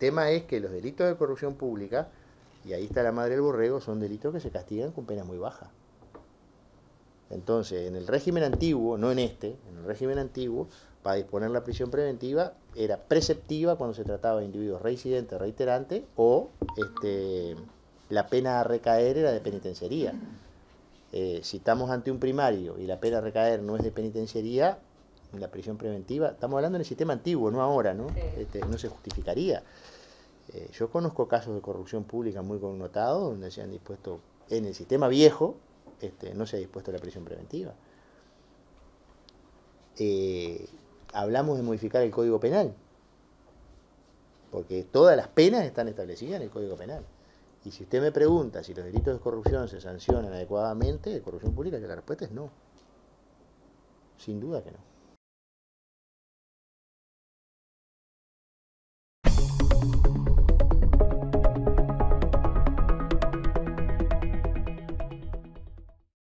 tema es que los delitos de corrupción pública, y ahí está la madre del borrego, son delitos que se castigan con penas muy bajas. Entonces, en el régimen antiguo, no en este, en el régimen antiguo, para disponer la prisión preventiva era preceptiva cuando se trataba de individuos reincidentes, reiterantes, o este, la pena a recaer era de penitenciaría. Eh, si estamos ante un primario y la pena a recaer no es de penitenciaría, la prisión preventiva, estamos hablando en el sistema antiguo, no ahora, ¿no? Este, no se justificaría. Eh, yo conozco casos de corrupción pública muy connotados donde se han dispuesto, en el sistema viejo, este, no se ha dispuesto la prisión preventiva. Eh, hablamos de modificar el Código Penal, porque todas las penas están establecidas en el Código Penal. Y si usted me pregunta si los delitos de corrupción se sancionan adecuadamente, de corrupción pública, la respuesta es no. Sin duda que no.